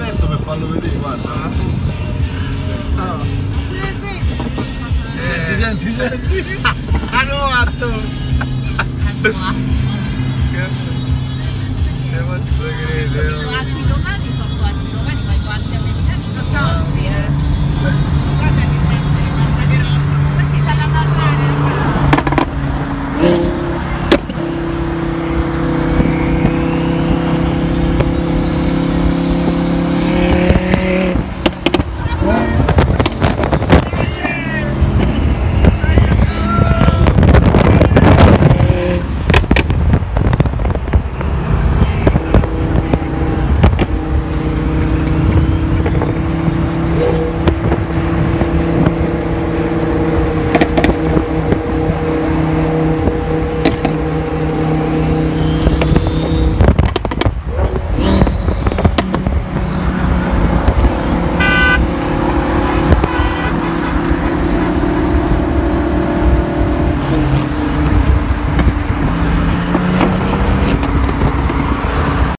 aperto per farlo vedere, guarda. Ah. Eh, senti, senti, senti. ah no!